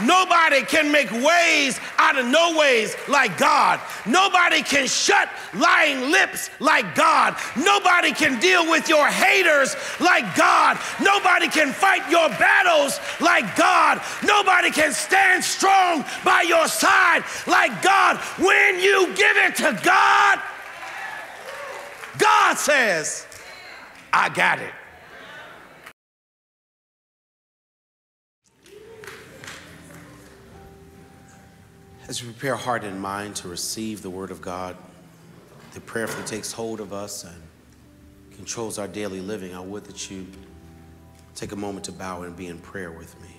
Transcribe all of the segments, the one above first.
Nobody can make ways out of no ways like God. Nobody can shut lying lips like God. Nobody can deal with your haters like God. Nobody can fight your battles like God. Nobody can stand strong by your side like God. When you give it to God, God says, I got it. As we prepare heart and mind to receive the Word of God, that prayerfully takes hold of us and controls our daily living, I would that you take a moment to bow and be in prayer with me.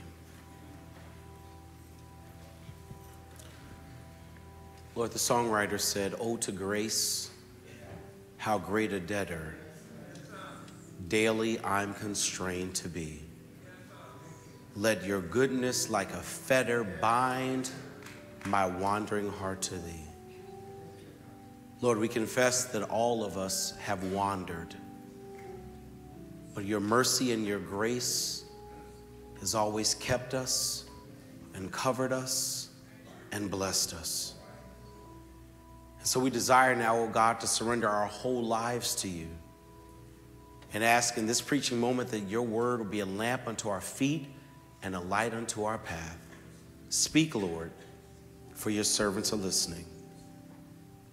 Lord, the songwriter said, Oh, to grace, how great a debtor daily I'm constrained to be. Let your goodness like a fetter bind my wandering heart to thee. Lord, we confess that all of us have wandered, but your mercy and your grace has always kept us and covered us and blessed us. And so we desire now, oh God, to surrender our whole lives to you and ask in this preaching moment that your word will be a lamp unto our feet and a light unto our path. Speak, Lord, for your servants are listening.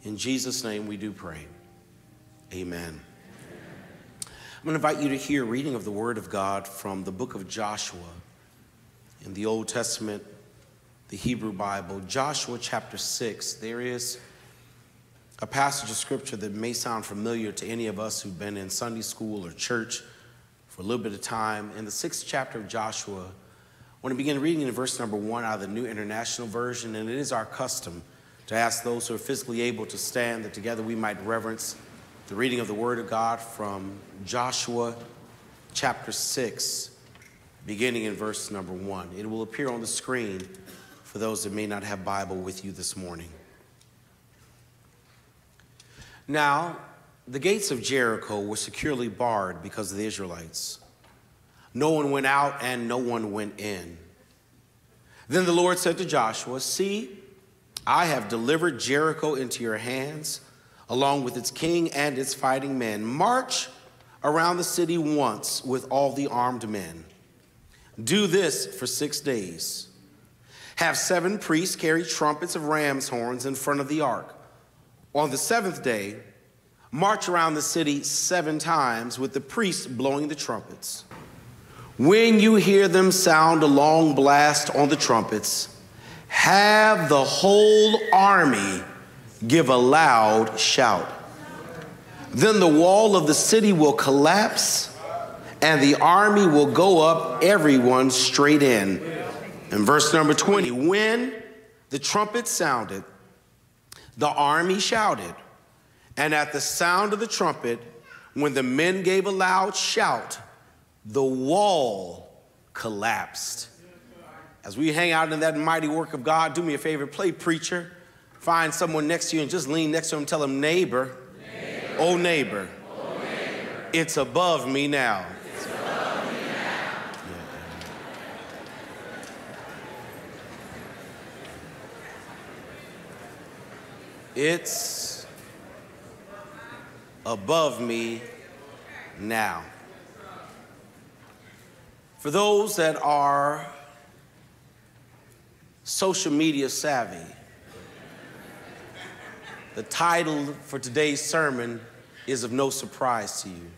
In Jesus' name we do pray. Amen. I'm going to invite you to hear a reading of the Word of God from the book of Joshua in the Old Testament, the Hebrew Bible. Joshua chapter 6. There is a passage of scripture that may sound familiar to any of us who've been in Sunday school or church for a little bit of time. In the sixth chapter of Joshua, want to begin reading in verse number one out of the New International Version, and it is our custom to ask those who are physically able to stand that together we might reverence the reading of the Word of God from Joshua chapter 6, beginning in verse number 1. It will appear on the screen for those that may not have Bible with you this morning. Now, the gates of Jericho were securely barred because of the Israelites. No one went out and no one went in. Then the Lord said to Joshua, See, I have delivered Jericho into your hands, along with its king and its fighting men. March around the city once with all the armed men. Do this for six days. Have seven priests carry trumpets of ram's horns in front of the ark. On the seventh day, march around the city seven times with the priests blowing the trumpets. When you hear them sound a long blast on the trumpets, have the whole army give a loud shout. Then the wall of the city will collapse and the army will go up, everyone straight in. In verse number 20, when the trumpet sounded, the army shouted. And at the sound of the trumpet, when the men gave a loud shout, the wall collapsed as we hang out in that mighty work of God, do me a favor, play preacher. Find someone next to you and just lean next to him, tell them, neighbor, neighbor. oh neighbor, oh neighbor, it's above me now. It's above me now. It's above me now. For those that are social media savvy. The title for today's sermon is of no surprise to you.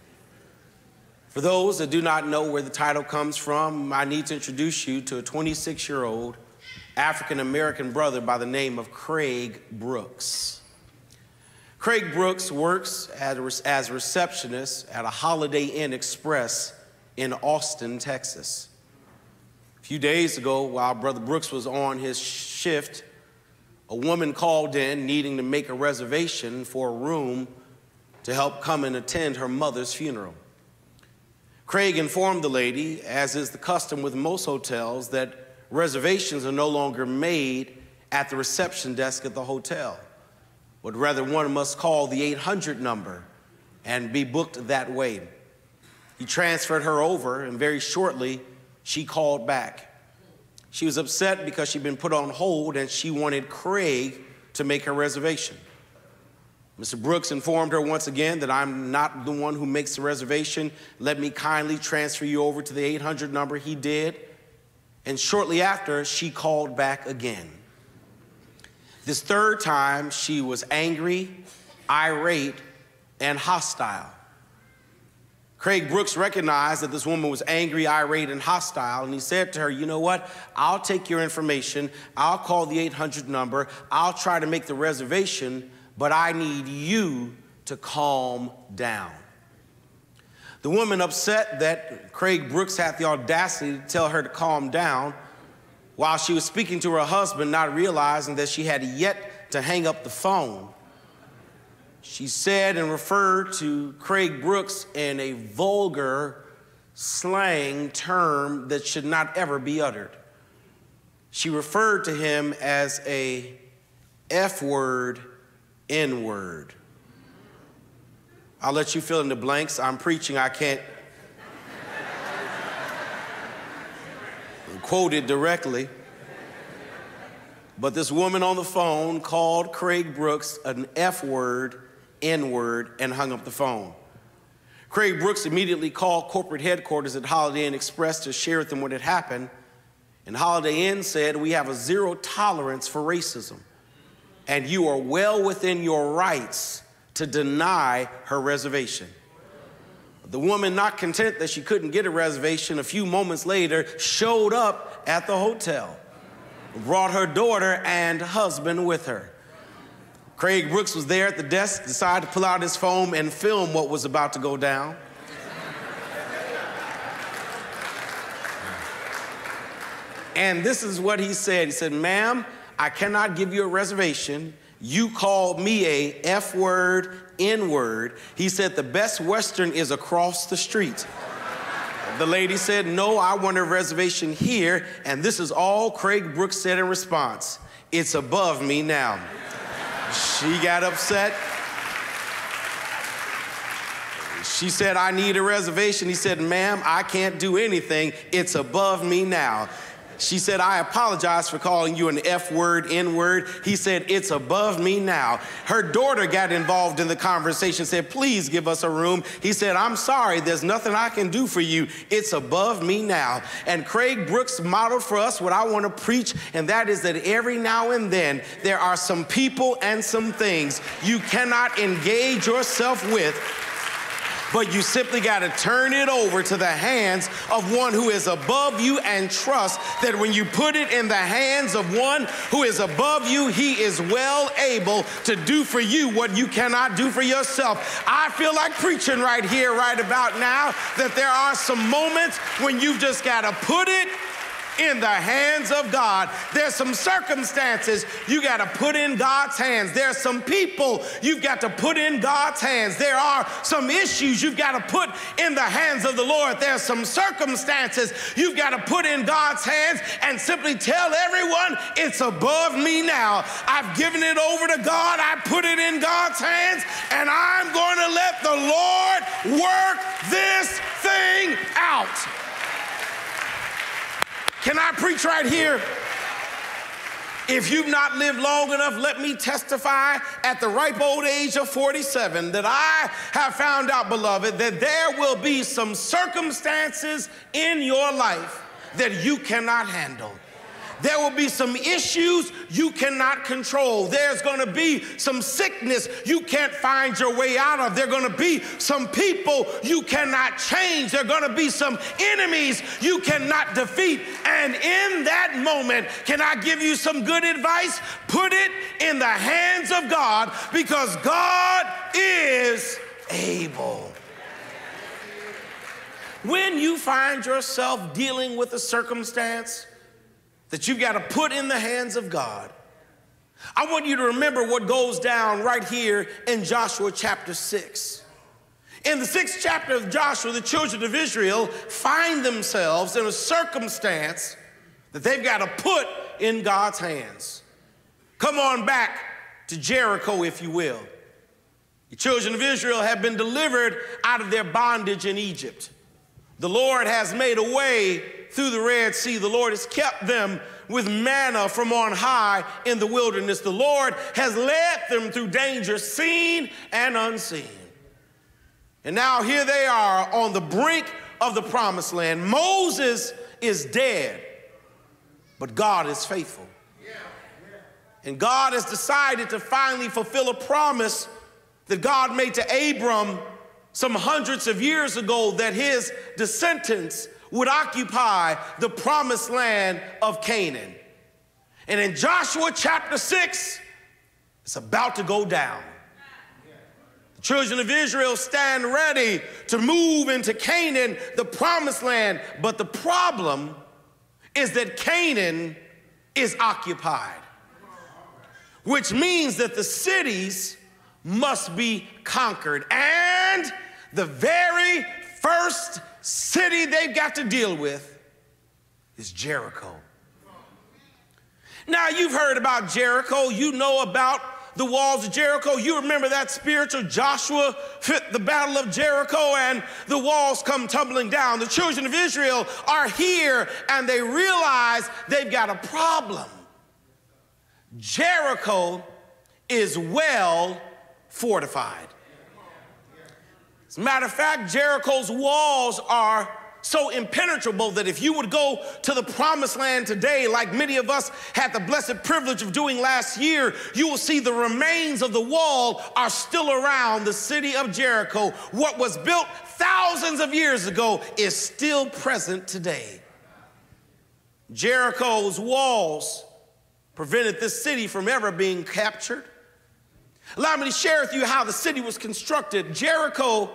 For those that do not know where the title comes from, I need to introduce you to a 26 year old African American brother by the name of Craig Brooks. Craig Brooks works as a receptionist at a Holiday Inn Express in Austin, Texas. A few days ago, while Brother Brooks was on his shift, a woman called in needing to make a reservation for a room to help come and attend her mother's funeral. Craig informed the lady, as is the custom with most hotels, that reservations are no longer made at the reception desk at the hotel, but rather one must call the 800 number and be booked that way. He transferred her over, and very shortly, she called back. She was upset because she'd been put on hold and she wanted Craig to make her reservation. Mr. Brooks informed her once again that I'm not the one who makes the reservation. Let me kindly transfer you over to the 800 number. He did. And shortly after, she called back again. This third time, she was angry, irate, and hostile. Craig Brooks recognized that this woman was angry, irate, and hostile, and he said to her, You know what? I'll take your information, I'll call the 800 number, I'll try to make the reservation, but I need you to calm down. The woman, upset that Craig Brooks had the audacity to tell her to calm down, while she was speaking to her husband, not realizing that she had yet to hang up the phone, she said and referred to Craig Brooks in a vulgar slang term that should not ever be uttered. She referred to him as a F word, N word. I'll let you fill in the blanks. I'm preaching, I can't quote it directly. But this woman on the phone called Craig Brooks an F word N word and hung up the phone. Craig Brooks immediately called corporate headquarters at Holiday Inn Express to share with them what had happened. And Holiday Inn said, We have a zero tolerance for racism, and you are well within your rights to deny her reservation. The woman, not content that she couldn't get a reservation, a few moments later showed up at the hotel, brought her daughter and husband with her. Craig Brooks was there at the desk, decided to pull out his phone and film what was about to go down. and this is what he said. He said, Ma'am, I cannot give you a reservation. You called me a F word, N word. He said, The best Western is across the street. The lady said, No, I want a reservation here. And this is all Craig Brooks said in response It's above me now. She got upset. She said, I need a reservation. He said, Ma'am, I can't do anything. It's above me now. She said, I apologize for calling you an F word, N word. He said, It's above me now. Her daughter got involved in the conversation, said, Please give us a room. He said, I'm sorry, there's nothing I can do for you. It's above me now. And Craig Brooks modeled for us what I want to preach, and that is that every now and then there are some people and some things you cannot engage yourself with but you simply got to turn it over to the hands of one who is above you and trust that when you put it in the hands of one who is above you, he is well able to do for you what you cannot do for yourself. I feel like preaching right here, right about now, that there are some moments when you've just got to put it in the hands of God. There's some circumstances you got to put in God's hands. There's some people you've got to put in God's hands. There are some issues you've got to put in the hands of the Lord. There's some circumstances you've got to put in God's hands and simply tell everyone it's above me now. I've given it over to God. I put it in God's hands and I'm going to let the Lord work this thing out. Can I preach right here? If you've not lived long enough, let me testify at the ripe old age of 47 that I have found out, beloved, that there will be some circumstances in your life that you cannot handle. There will be some issues you cannot control. There's going to be some sickness you can't find your way out of. There are going to be some people you cannot change. There are going to be some enemies you cannot defeat. And in that moment, can I give you some good advice? Put it in the hands of God because God is able. When you find yourself dealing with a circumstance, that you've got to put in the hands of God. I want you to remember what goes down right here in Joshua chapter 6. In the sixth chapter of Joshua, the children of Israel find themselves in a circumstance that they've got to put in God's hands. Come on back to Jericho, if you will. The children of Israel have been delivered out of their bondage in Egypt. The Lord has made a way through the Red Sea. The Lord has kept them with manna from on high in the wilderness. The Lord has led them through danger seen and unseen. And now here they are on the brink of the promised land. Moses is dead, but God is faithful. And God has decided to finally fulfill a promise that God made to Abram some hundreds of years ago that his descendants would occupy the promised land of Canaan. And in Joshua chapter 6, it's about to go down. The children of Israel stand ready to move into Canaan, the promised land. But the problem is that Canaan is occupied, which means that the cities must be conquered. And the very first city they've got to deal with is Jericho. Now, you've heard about Jericho, you know about the walls of Jericho. You remember that spiritual Joshua fit the battle of Jericho and the walls come tumbling down. The children of Israel are here and they realize they've got a problem. Jericho is well fortified. As a matter of fact, Jericho's walls are so impenetrable that if you would go to the promised land today, like many of us had the blessed privilege of doing last year, you will see the remains of the wall are still around the city of Jericho. What was built thousands of years ago is still present today. Jericho's walls prevented this city from ever being captured. Allow me to share with you how the city was constructed. Jericho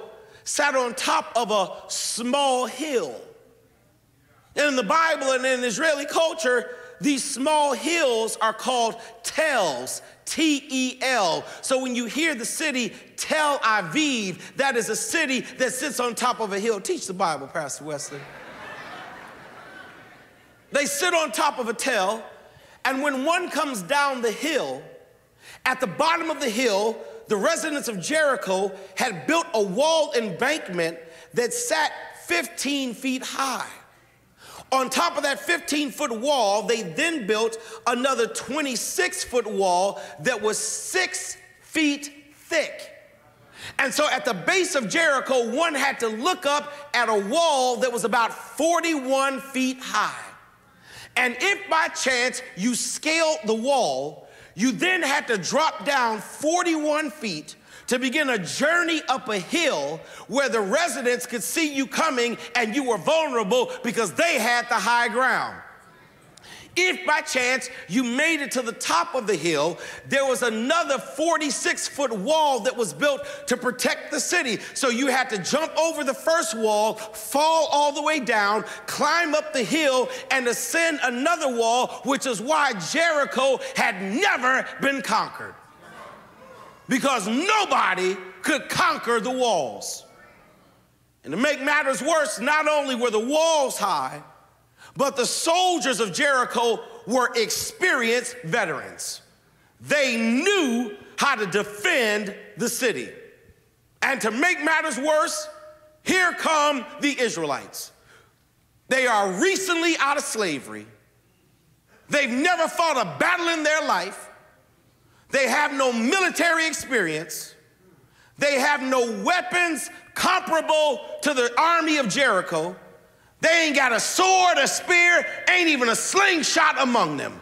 sat on top of a small hill. In the Bible and in Israeli culture, these small hills are called tells, T E L. So when you hear the city Tel Aviv, that is a city that sits on top of a hill. Teach the Bible, Pastor Wesley. they sit on top of a tell, and when one comes down the hill, at the bottom of the hill, the residents of Jericho had built a walled embankment that sat 15 feet high. On top of that 15 foot wall, they then built another 26 foot wall that was six feet thick. And so at the base of Jericho, one had to look up at a wall that was about 41 feet high. And if by chance you scaled the wall, you then had to drop down 41 feet to begin a journey up a hill where the residents could see you coming and you were vulnerable because they had the high ground. If by chance you made it to the top of the hill, there was another 46 foot wall that was built to protect the city. So you had to jump over the first wall, fall all the way down, climb up the hill, and ascend another wall, which is why Jericho had never been conquered. Because nobody could conquer the walls. And to make matters worse, not only were the walls high, but the soldiers of Jericho were experienced veterans. They knew how to defend the city. And to make matters worse, here come the Israelites. They are recently out of slavery. They've never fought a battle in their life. They have no military experience. They have no weapons comparable to the army of Jericho. They ain't got a sword, a spear, ain't even a slingshot among them.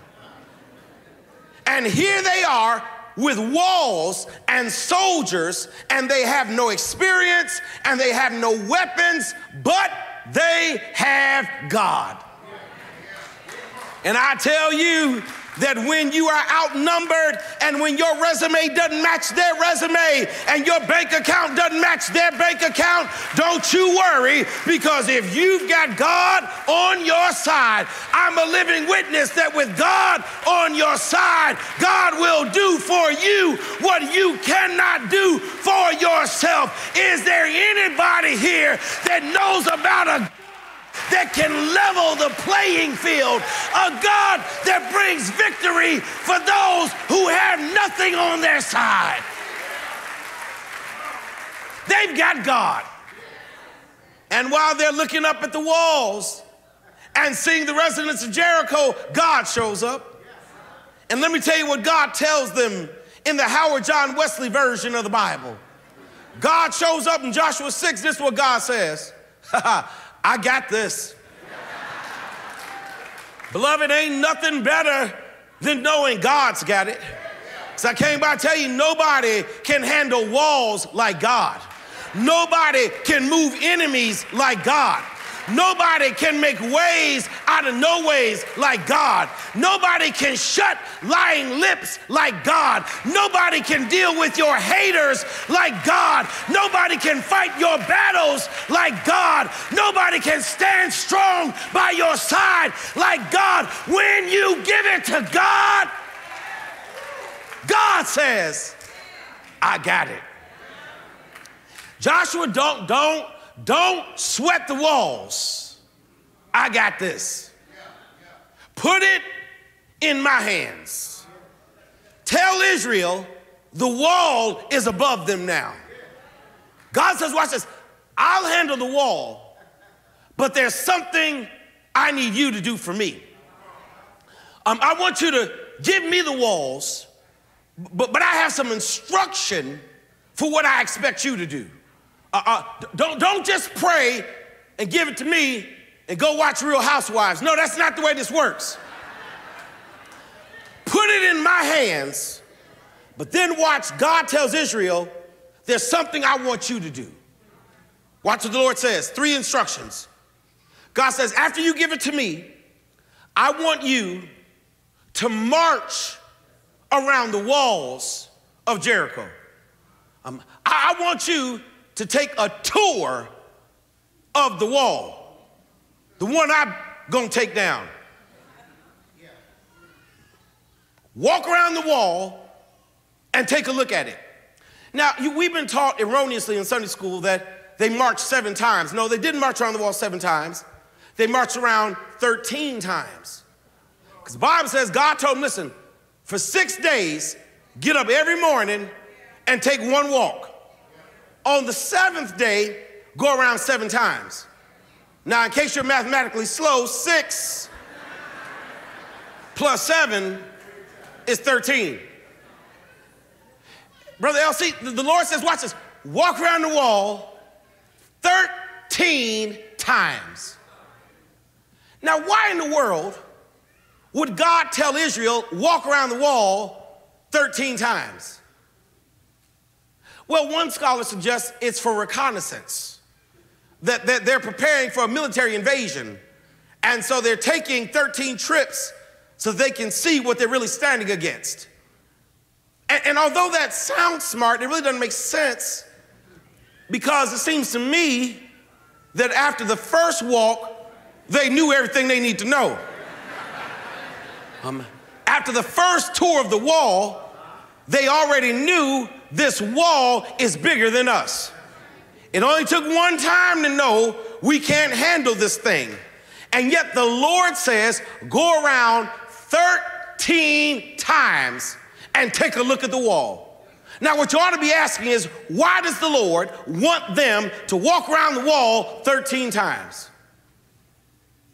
And here they are with walls and soldiers, and they have no experience and they have no weapons, but they have God. And I tell you, that when you are outnumbered and when your resume doesn't match their resume and your bank account doesn't match their bank account, don't you worry because if you've got God on your side, I'm a living witness that with God on your side, God will do for you what you cannot do for yourself. Is there anybody here that knows about a that can level the playing field, a God that brings victory for those who have nothing on their side. They've got God. And while they're looking up at the walls and seeing the residents of Jericho, God shows up. And let me tell you what God tells them in the Howard John Wesley version of the Bible. God shows up in Joshua 6. This is what God says I got this. Beloved, ain't nothing better than knowing God's got it. So I came by to tell you nobody can handle walls like God. Nobody can move enemies like God. Nobody can make ways out of no ways like God. Nobody can shut lying lips like God. Nobody can deal with your haters like God. Nobody can fight your battles like God. Nobody can stand strong by your side like God. When you give it to God, God says, I got it. Joshua, don't, don't don't sweat the walls. I got this. Put it in my hands. Tell Israel the wall is above them now. God says, watch this. I'll handle the wall, but there's something I need you to do for me. Um, I want you to give me the walls, but, but I have some instruction for what I expect you to do. Uh, uh, don't, don't just pray and give it to me and go watch Real Housewives. No, that's not the way this works. Put it in my hands, but then watch God tells Israel, there's something I want you to do. Watch what the Lord says three instructions. God says, after you give it to me, I want you to march around the walls of Jericho. Um, I, I want you to take a tour of the wall, the one I'm gonna take down. Walk around the wall and take a look at it. Now, we've been taught erroneously in Sunday school that they marched seven times. No, they didn't march around the wall seven times. They marched around 13 times. Because the Bible says God told them, listen, for six days, get up every morning and take one walk. On the seventh day, go around seven times. Now, in case you're mathematically slow, six plus seven is 13. Brother LC, the Lord says, watch this, walk around the wall 13 times. Now, why in the world would God tell Israel, walk around the wall 13 times? Well, one scholar suggests it's for reconnaissance, that, that they're preparing for a military invasion. And so they're taking 13 trips so they can see what they're really standing against. And, and although that sounds smart, it really doesn't make sense because it seems to me that after the first walk, they knew everything they need to know. Um, after the first tour of the wall, they already knew this wall is bigger than us. It only took one time to know we can't handle this thing. And yet the Lord says, go around 13 times and take a look at the wall. Now, what you ought to be asking is, why does the Lord want them to walk around the wall 13 times?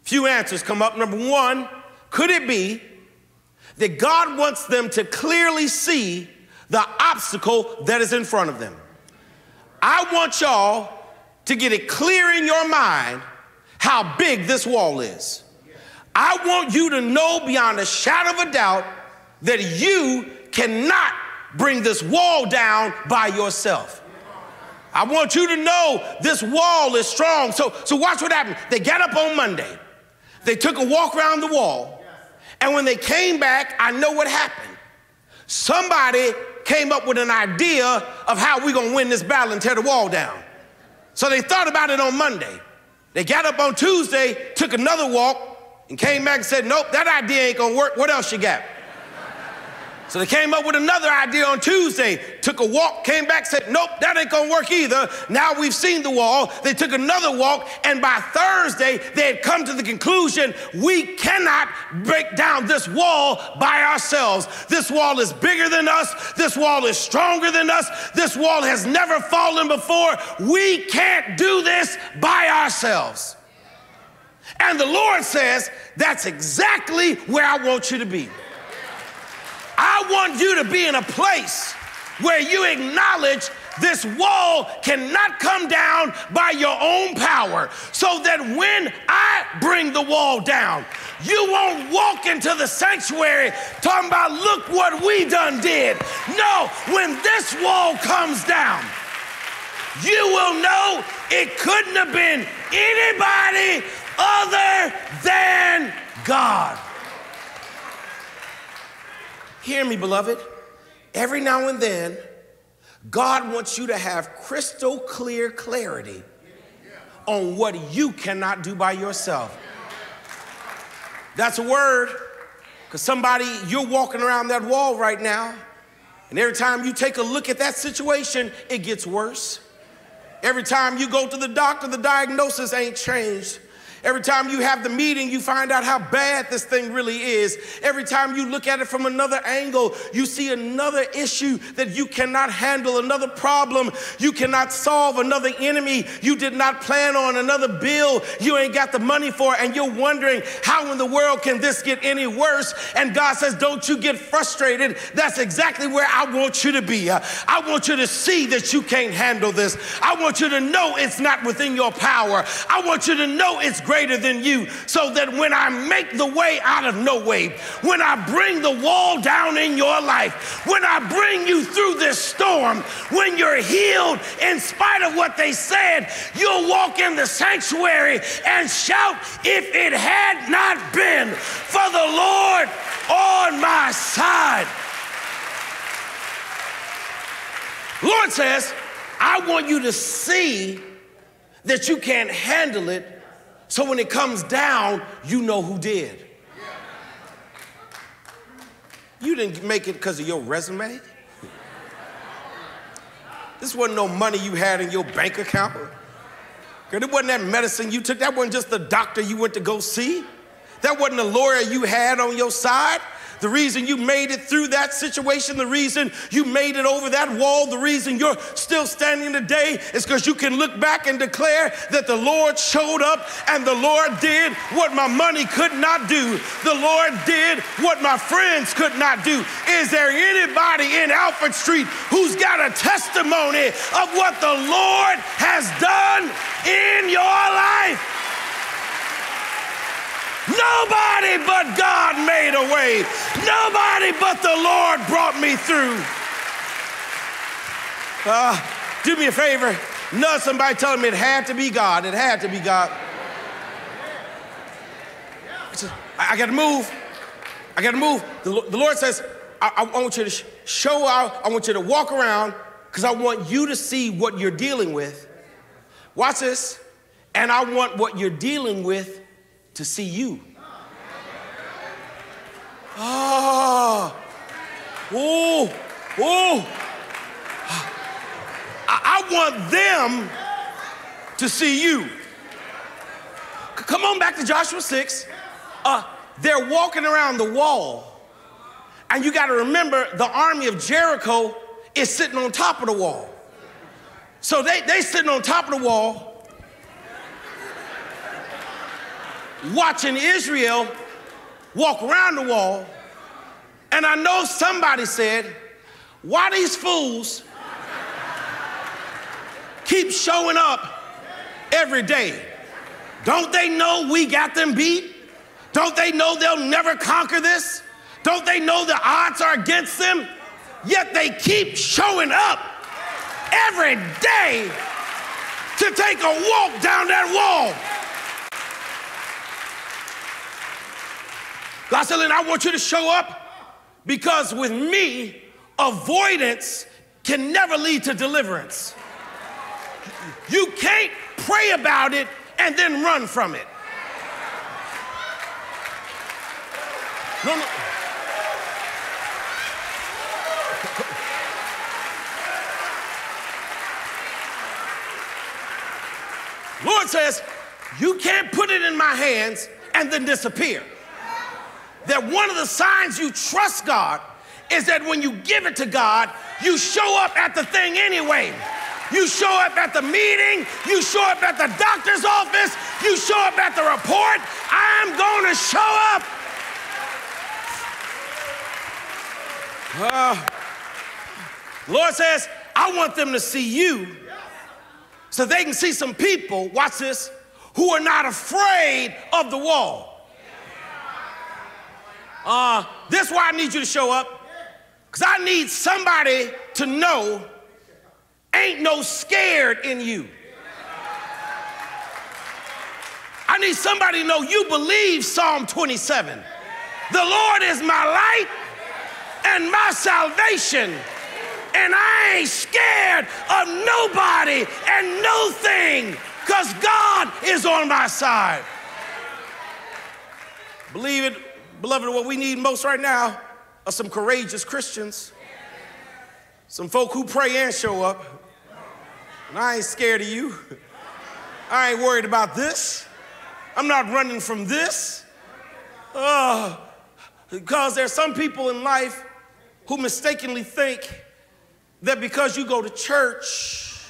Few answers come up. Number one, could it be that God wants them to clearly see the obstacle that is in front of them. I want y'all to get it clear in your mind how big this wall is. I want you to know beyond a shadow of a doubt that you cannot bring this wall down by yourself. I want you to know this wall is strong. So, so watch what happened. They got up on Monday. They took a walk around the wall. And when they came back, I know what happened. Somebody came up with an idea of how we're gonna win this battle and tear the wall down. So they thought about it on Monday. They got up on Tuesday, took another walk, and came back and said, Nope, that idea ain't gonna work. What else you got? So they came up with another idea on Tuesday, took a walk, came back, said, Nope, that ain't gonna work either. Now we've seen the wall. They took another walk, and by Thursday, they had come to the conclusion we cannot break down this wall by ourselves. This wall is bigger than us, this wall is stronger than us, this wall has never fallen before. We can't do this by ourselves. And the Lord says, That's exactly where I want you to be. I want you to be in a place where you acknowledge this wall cannot come down by your own power, so that when I bring the wall down, you won't walk into the sanctuary talking about, look what we done did. No, when this wall comes down, you will know it couldn't have been anybody other than God. Hear me, beloved. Every now and then, God wants you to have crystal clear clarity on what you cannot do by yourself. That's a word, because somebody, you're walking around that wall right now, and every time you take a look at that situation, it gets worse. Every time you go to the doctor, the diagnosis ain't changed. Every time you have the meeting, you find out how bad this thing really is. Every time you look at it from another angle, you see another issue that you cannot handle, another problem you cannot solve, another enemy you did not plan on, another bill you ain't got the money for, and you're wondering, how in the world can this get any worse? And God says, Don't you get frustrated. That's exactly where I want you to be. I want you to see that you can't handle this. I want you to know it's not within your power. I want you to know it's greater than you, so that when I make the way out of no way, when I bring the wall down in your life, when I bring you through this storm, when you're healed in spite of what they said, you'll walk in the sanctuary and shout, If it had not been for the Lord on my side. Lord says, I want you to see that you can't handle it so when it comes down, you know who did. You didn't make it because of your resume. This wasn't no money you had in your bank account. It wasn't that medicine you took. That wasn't just the doctor you went to go see. That wasn't the lawyer you had on your side. The reason you made it through that situation, the reason you made it over that wall, the reason you're still standing today is because you can look back and declare that the Lord showed up and the Lord did what my money could not do. The Lord did what my friends could not do. Is there anybody in Alfred Street who's got a testimony of what the Lord has done in your life? Nobody but God made a way. Nobody but the Lord brought me through. Uh, do me a favor. No, somebody told me it had to be God. It had to be God. I, I got to move. I got to move. The, the, Lord says, I, I, want you to show out. I want you to walk around because I want you to see what you're dealing with. Watch this. And I want what you're dealing with to see you. Oh, oh, oh. I, I want them to see you. Come on back to Joshua 6. Uh, they're walking around the wall. And you got to remember the army of Jericho is sitting on top of the wall. So they, they sitting on top of the wall watching Israel walk around the wall. And I know somebody said, Why these fools keep showing up every day? Don't they know we got them beat? Don't they know they'll never conquer this? Don't they know the odds are against them? Yet they keep showing up every day to take a walk down that wall. God said, I want you to show up because with me, avoidance can never lead to deliverance. You can't pray about it and then run from it. No, no. Lord says, You can't put it in my hands and then disappear that one of the signs you trust God is that when you give it to God, you show up at the thing anyway. you show up at the meeting, you show up at the doctor's office, you show up at the report. I'm going to show up. Uh, Lord says, I want them to see you so they can see some people, watch this, who are not afraid of the wall. Uh, this is why I need you to show up. Because I need somebody to know ain't no scared in you. I need somebody to know you believe Psalm 27. The Lord is my light and my salvation. And I ain't scared of nobody and no thing because God is on my side. Believe it, beloved, what we need most right now are some courageous Christians, some folk who pray and show up. And I ain't scared of you. I ain't worried about this. I'm not running from this. Uh, because there's some people in life who mistakenly think that because you go to church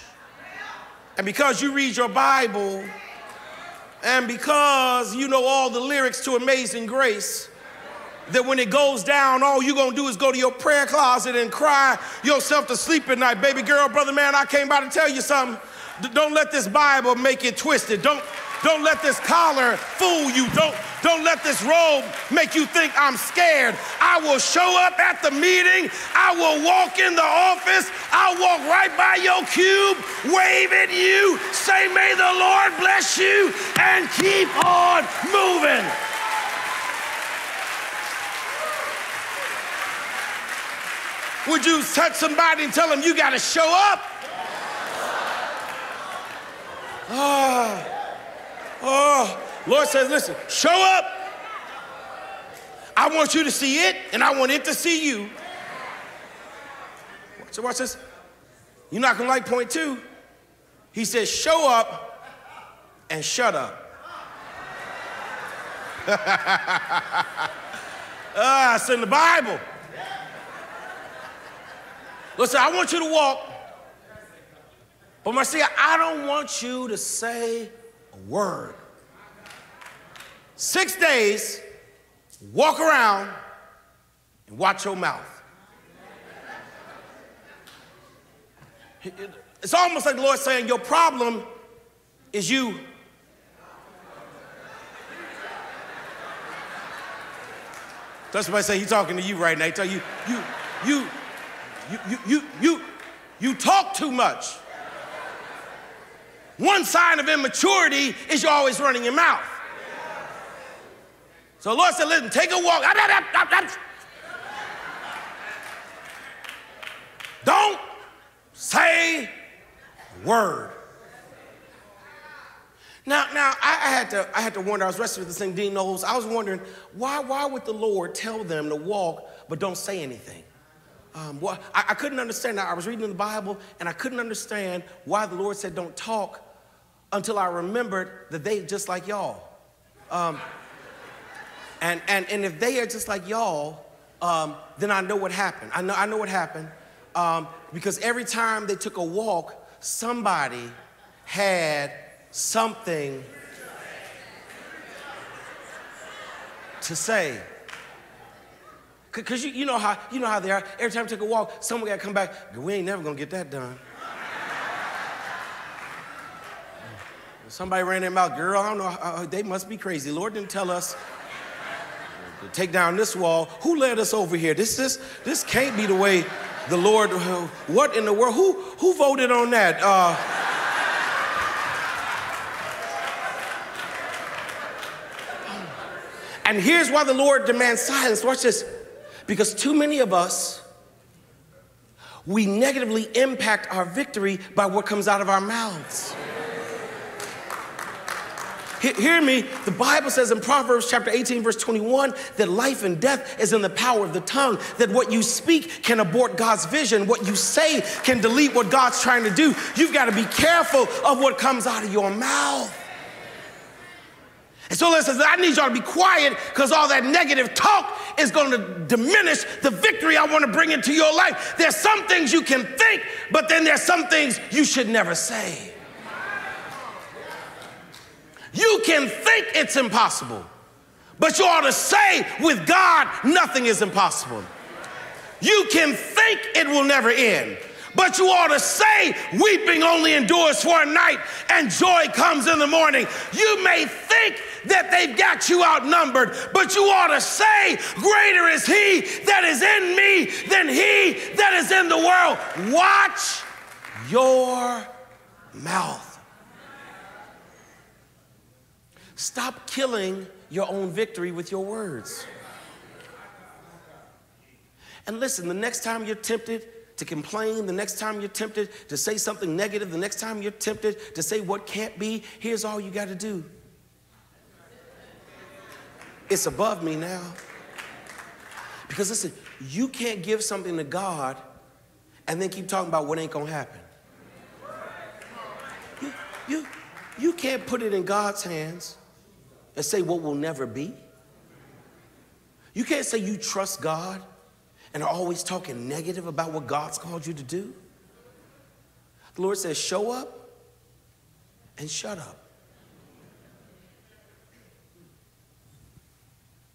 and because you read your Bible and because you know all the lyrics to Amazing Grace, that when it goes down, all you're gonna do is go to your prayer closet and cry yourself to sleep at night. Baby girl, brother man, I came by to tell you something. D- don't let this Bible make it twisted. Don't, don't let this collar fool you. Don't, don't let this robe make you think I'm scared. I will show up at the meeting. I will walk in the office. I'll walk right by your cube, wave at you, say, May the Lord bless you, and keep on moving. Would you touch somebody and tell them you got to show up? Oh, oh, Lord says, listen, show up. I want you to see it, and I want it to see you. So watch this. You're not gonna like point two. He says, show up and shut up. ah, it's in the Bible. Listen, I want you to walk. But Marcia, I don't want you to say a word. Six days, walk around and watch your mouth. It's almost like the Lord saying, Your problem is you. That's somebody say he's talking to you right now. He tell you, you, you, you, you, you, you, talk too much. One sign of immaturity is you're always running your mouth. So the Lord said, listen, take a walk. Ah, don't say a word. Now, now I, I, had to, I had to wonder. I was wrestling with this thing, Dean. I was wondering why, why would the Lord tell them to walk but don't say anything? Um, well, I, I couldn't understand. I was reading in the Bible and I couldn't understand why the Lord said don't talk until I remembered that they just like y'all. Um, and, and, and if they are just like y'all, um, then I know what happened. I know, I know what happened um, because every time they took a walk, somebody had something to say. Cause you, you know how you know how they are. Every time I take a walk, someone gotta come back. We ain't never gonna get that done. Somebody ran their mouth, girl. I don't know. Uh, they must be crazy. Lord didn't tell us to take down this wall. Who led us over here? This this this can't be the way the Lord. What in the world? Who who voted on that? Uh, and here's why the Lord demands silence. Watch this because too many of us, we negatively impact our victory by what comes out of our mouths. Hear me, the Bible says in Proverbs chapter 18, verse 21, that life and death is in the power of the tongue, that what you speak can abort God's vision, what you say can delete what God's trying to do. You've got to be careful of what comes out of your mouth. And so listen, I need y'all to be quiet because all that negative talk is going to diminish the victory I want to bring into your life. There's some things you can think, but then there's some things you should never say. You can think it's impossible, but you ought to say, with God, nothing is impossible. You can think it will never end, but you ought to say, weeping only endures for a night and joy comes in the morning. You may think that they've got you outnumbered, but you ought to say, greater is he that is in me than he that is in the world. Watch your mouth. Stop killing your own victory with your words. And listen, the next time you're tempted to complain, the next time you're tempted to say something negative, the next time you're tempted to say what can't be, here's all you got to do it's above me now. Because listen, you can't give something to God and then keep talking about what ain't gonna happen. You, you, you can't put it in God's hands and say what will never be. You can't say you trust God and are always talking negative about what God's called you to do. The Lord says, show up and shut up.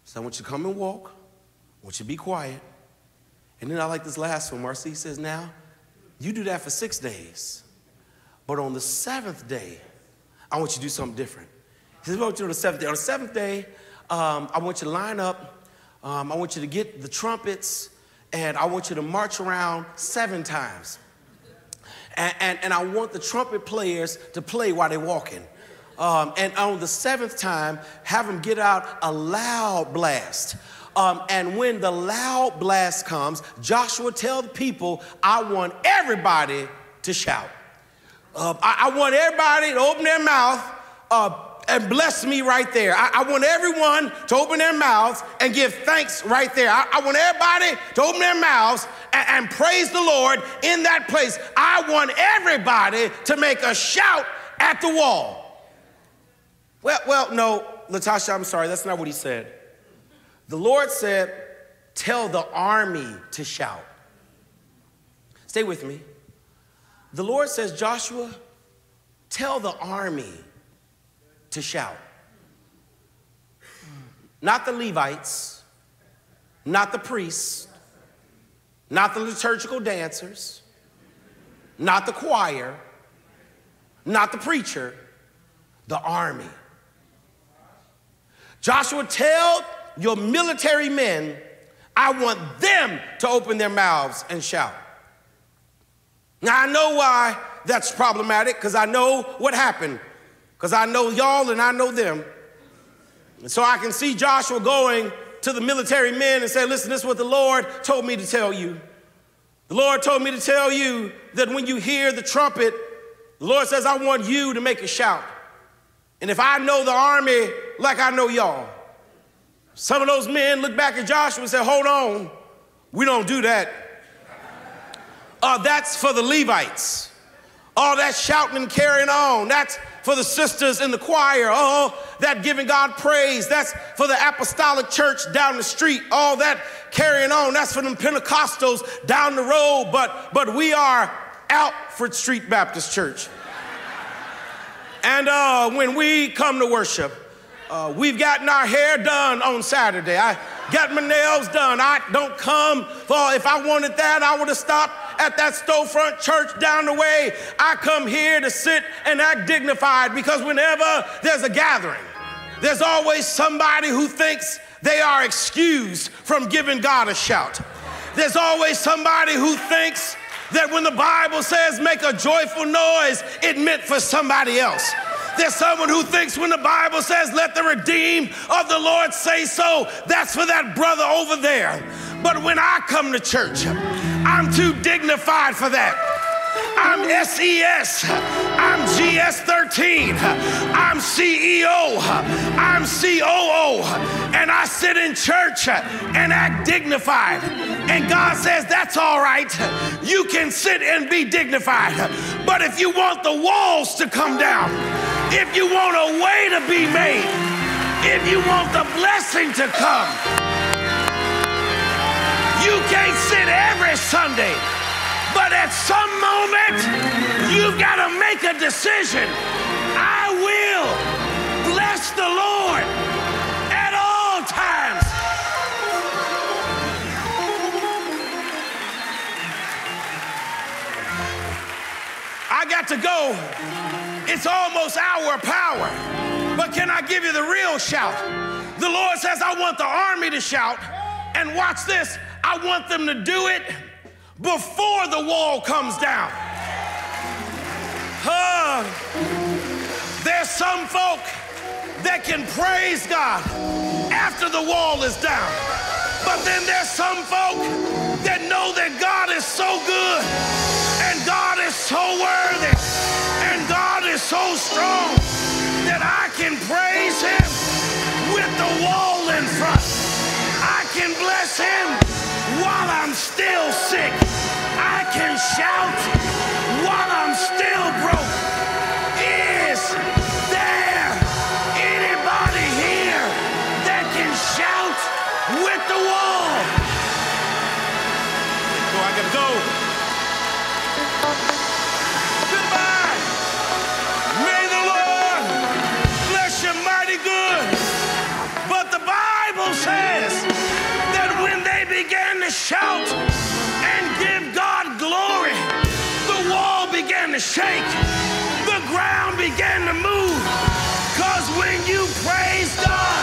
So I want you to come and walk. I want you to be quiet. And then I like this last one. Marcy says, now, you do that for six days. But on the seventh day, I want you to do something different. He says, what you on the seventh day? On the seventh day, um, I want you to line up. Um, I want you to get the trumpets and I want you to march around seven times. And, and, and I want the trumpet players to play while they're walking. Um, and on the seventh time, have them get out a loud blast. Um, and when the loud blast comes, Joshua tell the people, I want everybody to shout. Uh, I, I, want everybody to open their mouth uh, and bless me right there. I, I, want everyone to open their mouths and give thanks right there. I, I want everybody to open their mouths and, and praise the Lord in that place. I want everybody to make a shout at the wall. Well, well, no, Latasha, I'm sorry, that's not what he said. The Lord said, Tell the army to shout. Stay with me. The Lord says, Joshua, tell the army to shout. Not the Levites, not the priests, not the liturgical dancers, not the choir, not the preacher, the army. Joshua, tell your military men, I want them to open their mouths and shout. Now, I know why that's problematic because I know what happened because I know y'all and I know them. And so I can see Joshua going to the military men and say, Listen, this is what the Lord told me to tell you. The Lord told me to tell you that when you hear the trumpet, the Lord says, I want you to make a shout. And if I know the army like I know y'all, some of those men look back at Joshua and say, Hold on, we don't do that. Uh, that's for the Levites. All that shouting and carrying on, that's for the sisters in the choir, oh, that giving God praise. That's for the apostolic church down the street, all that carrying on. That's for them Pentecostals down the road. But, but we are Alfred Street Baptist Church. And uh, when we come to worship, uh, we've gotten our hair done on Saturday. I got my nails done. I don't come for if I wanted that, I would have stopped at that storefront church down the way. I come here to sit and act dignified because whenever there's a gathering, there's always somebody who thinks they are excused from giving God a shout. There's always somebody who thinks that when the Bible says make a joyful noise, it meant for somebody else. There's someone who thinks when the Bible says, let the redeemed of the Lord say so, that's for that brother over there. But when I come to church, I'm too dignified for that. I'm SES. I'm GS13. I'm CEO. I'm COO. And I sit in church and act dignified. And God says, that's all right. You can sit and be dignified. But if you want the walls to come down, if you want a way to be made, If you want the blessing to come, you can't sit every Sunday, at some moment, you've got to make a decision. I will bless the Lord at all times. I got to go. It's almost our power. But can I give you the real shout? The Lord says, I want the army to shout. And watch this, I want them to do it before the wall comes down. There's some folk that can praise God after the wall is down. But then there's some folk that know that God is so good and God is so worthy and God is so strong that I can praise him with the wall in front. Can bless him while I'm still sick. I can shout while I'm still broke. Is there anybody here that can shout with the wall? So I gotta go. Shout and give God glory, the wall began to shake, the ground began to move. Because when you praise God,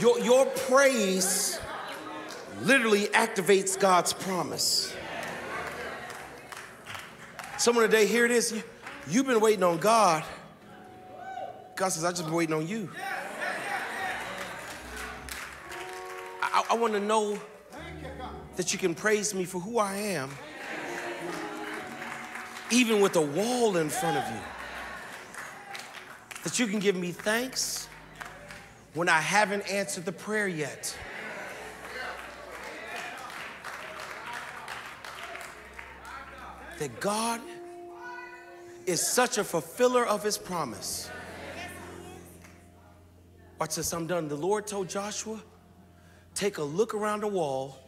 your, your praise literally activates God's promise. Someone today, here it is. You, you've been waiting on God. God says, I've just been waiting on you. I, I want to know that you can praise me for who I am, even with a wall in front of you. That you can give me thanks when I haven't answered the prayer yet. That God is such a fulfiller of his promise. Watch this, I'm done. The Lord told Joshua, take a look around the wall,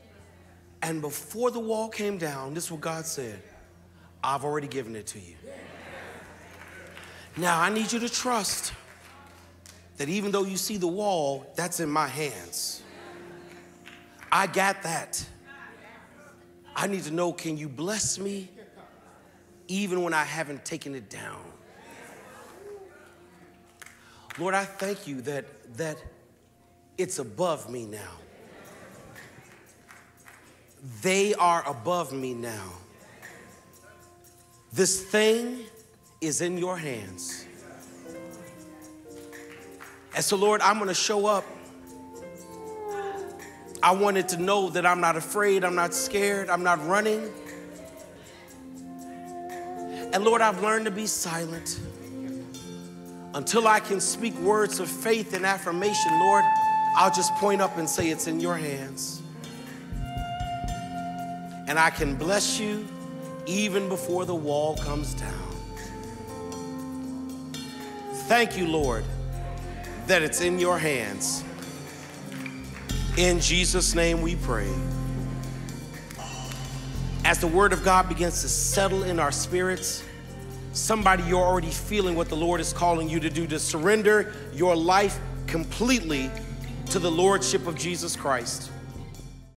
and before the wall came down, this is what God said I've already given it to you. Now I need you to trust that even though you see the wall, that's in my hands. I got that. I need to know can you bless me even when I haven't taken it down? Lord, I thank you that, that it's above me now. They are above me now. This thing is in your hands. And so, Lord, I'm gonna show up. I wanted to know that I'm not afraid, I'm not scared, I'm not running. And Lord, I've learned to be silent until I can speak words of faith and affirmation. Lord, I'll just point up and say, It's in your hands. And I can bless you even before the wall comes down. Thank you, Lord, that it's in your hands. In Jesus' name we pray. As the word of God begins to settle in our spirits, somebody you're already feeling what the Lord is calling you to do to surrender your life completely to the Lordship of Jesus Christ.